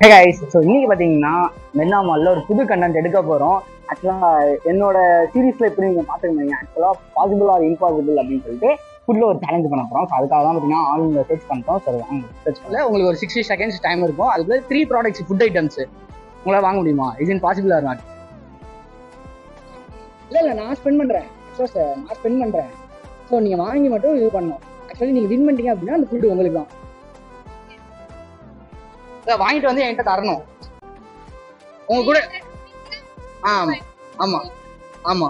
Hey guys so இன்னைக்கு பார்த்தீங்கன்னா மென்னா மாலில் ஒரு புது கண்டென்ட் எடுக்க போகிறோம் ஆக்சுவலாக என்னோட சீரீஸில் எப்படி நீங்கள் பார்த்துருந்தீங்க ஆக்சுவலாக பாசிபிள் ஆர் இம்பாசிபிள் அப்படின்னு சொல்லிட்டு ஃபுட்டில் ஒரு சேலஞ்ச் பண்ண போகிறோம் ஸோ அதுக்காக தான் பார்த்தீங்கன்னா ஆன்லைனில் சர்ச் பண்ணிட்டோம். ஸோ வாங்க சர்ச் பண்ணல உங்களுக்கு ஒரு சிக்ஸ்டி செகண்ட்ஸ் டைம் இருக்கும். அதுக்குள்ள த்ரீ ப்ராடக்ட்ஸ் ஃபுட் ஐட்டம்ஸ் உங்களால் வாங்க முடியுமா? Is it possible or not இல்லை இல்லை நான் ஸ்பெண்ட் பண்ணுறேன் ஆக்சுவலாக சார் நான் ஸ்பெண்ட் பண்ணுறேன் ஸோ நீங்கள் வாங்கி மட்டும் இது பண்ணணும். ஆக்சுவலி நீங்கள் வின் பண்ணிட்டீங்க அப்படின்னா அந்த ஃபுட்டு உங்களுக்கு தான். வாங்கிட்டு வந்து என்கிட்ட தரணும். உங்க கூட ஆமா ஆமா ஆமா.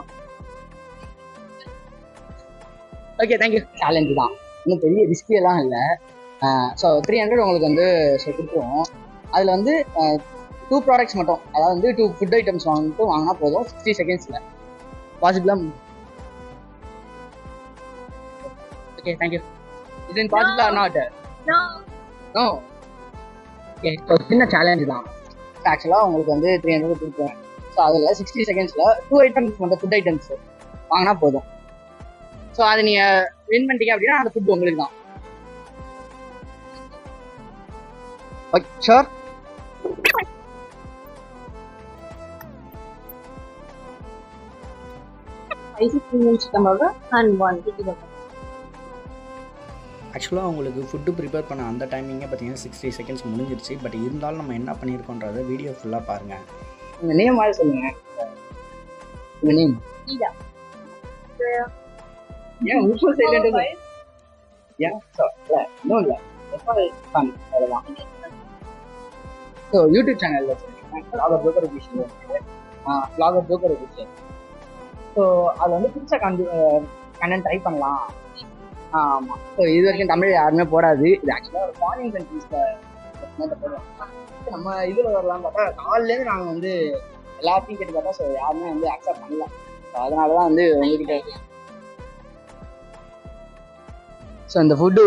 ஓகே தேங்க்யூ சேலஞ்சு தான். இன்னும் பெரிய ரிஸ்கி எல்லாம் இல்லை. ஸோ த்ரீ ஹண்ட்ரட் உங்களுக்கு வந்து ஸோ கொடுத்துருவோம். அதில் வந்து டூ ப்ராடக்ட்ஸ் மட்டும். அதாவது வந்து டூ ஃபுட் ஐட்டம்ஸ் வாங்கிட்டு வாங்கினா போதும். சிக்ஸ்டி செகண்ட்ஸில் பாசிபிளாக ஓகே தேங்க்யூ இது possible or not. No okay so சின்ன சேலஞ்சு தான். ஆக்சுவலாக உங்களுக்கு வந்து த்ரீ ஹண்ட்ரட் கொடுப்பேன் ஸோ அதில் சிக்ஸ்டி செகண்ட்ஸில் டூ ஐட்டம்ஸ் வந்து ஃபுட் ஐட்டம்ஸ் வாங்கினா போதும். ஸோ அதை நீங்கள் வின் பண்ணிட்டீங்க அப்படின்னா அந்த ஃபுட் உங்களுக்கு தான். Okay sure Spicy premium chicken burger and one. ஆக்சுவலாக உங்களுக்கு ஃபுட்டு ப்ரிப்பேர் பண்ண அந்த டைமிங்கே பார்த்தீங்கன்னா சிக்ஸ்டி செகண்ட்ஸ் முடிஞ்சிருச்சு. பட் இருந்தாலும் நம்ம என்ன பண்ணியிருக்கோன்றத வீடியோ ஃபுல்லாக பாருங்கள் உங்கள் நேம் மாதிரி சொல்லுங்கள் உங்கள் நேம். ஏன் உப்பு சைலண்ட் ஏன்? இன்னும் இல்லை. அவ்வளோதான் ஸோ யூடியூப் சேனல் வச்சுருக்கேன் ப்ளாகர் ப்ரோக்கர் விஷயம் ப்ளாகர் ப்ரோக்கர் விஷயம் ஸோ அது வந்து பிடிச்ச கண்டு கண்டென்ட் ட்ரை பண்ணலாம். ஆமாம் ஸோ இது வரைக்கும் தமிழ் யாருமே போடாது. இது ஆக்சுவலாக ஒரு ஃபாரின் கண்ட்ரீஸில் போடுவாங்க நம்ம இதில் வரலாம் பார்த்தா காலிலேருந்து நாங்கள் வந்து எல்லாத்தையும் கேட்டு பார்த்தா ஸோ யாருமே வந்து அக்செப்ட் பண்ணல. ஸோ அதனால தான் வந்து உங்ககிட்ட ஸோ இந்த ஃபுட்டு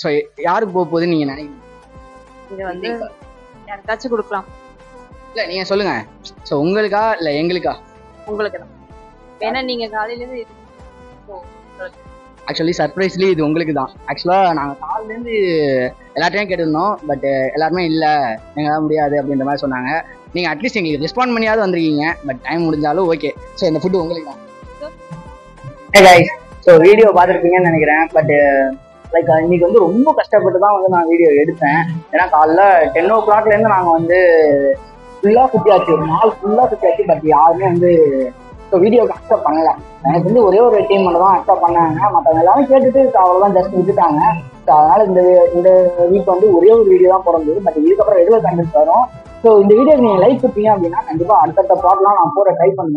ஸோ யாருக்கு போக போகுதுன்னு நீங்கள் நினைக்கிறீங்க? இது வந்து யாருக்காச்சும் கொடுக்கலாம். இல்லை நீங்கள் சொல்லுங்கள் ஸோ உங்களுக்கா இல்லை எங்களுக்கா? உங்களுக்கு தான் ஏன்னா நீங்க காலையில இருந்து ஆக்சுவலி சர்ப்ரைஸ்லி இது உங்களுக்கு தான். ஆக்சுவலாக நாங்கள் காலிலேருந்து எல்லாத்தையும் கேட்டிருந்தோம் பட் எல்லாருமே இல்லை எங்களால் முடியாது அப்படின்ற மாதிரி சொன்னாங்க. நீங்கள் அட்லீஸ்ட் எங்களுக்கு ரெஸ்பாண்ட் பண்ணியாவது வந்திருக்கீங்க பட் டைம் முடிஞ்சாலும் ஓகே ஸோ இந்த ஃபுட்டு உங்களுக்கு தான். ஸோ வீடியோ பார்த்துருப்பீங்கன்னு நினைக்கிறேன் பட் லைக் இன்னைக்கு வந்து ரொம்ப கஷ்டப்பட்டு தான் வந்து நான் வீடியோ எடுத்தேன். ஏன்னா காலைல டென் ஓ கிளாக்லேருந்து நாங்கள் வந்து ஃபுல்லாக சுற்றியாச்சு ஒரு நாள் ஃபுல்லாக சுற்றியாச்சு பட் யாருமே வந்து ஸோ வீடியோக்கு அக்செப்ட் பண்ணல. எனக்கு வந்து ஒரே ஒரு டீம் மட்டும் தான் அக்செப்ட் பண்ணாங்க. மற்றவங்க எல்லாரும் கேட்டுட்டு so அவ்வளோதான் ஜஸ்ட் விட்டுட்டாங்க. ஸோ அதனால இந்த இந்த வீக் வந்து ஒரே ஒரு வீடியோ தான் பிறந்தது பட் இதுக்கப்புறம் ரெகுலர் கண்டென்ட் வரும். ஸோ இந்த வீடியோக்கு நீங்கள் லைக் கொடுத்தீங்க அப்படின்னா கண்டிப்பாக அடுத்தடுத்த பாட்டெலாம் நான் போட ட்ரை பண்ணுவேன்.